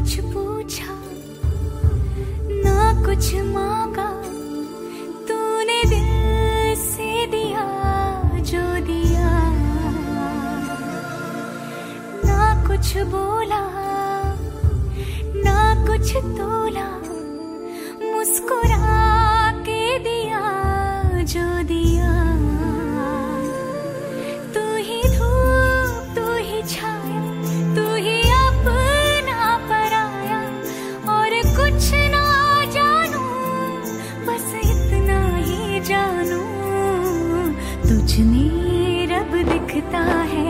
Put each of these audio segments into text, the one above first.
कुछ पूछा, ना कुछ मांगा। तूने दिल से दिया जो दिया। ना कुछ बोला, ना कुछ तोला, मुस्कुरा के दिया जो दिया। तुझ रब दिखता है।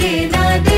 के ना देखो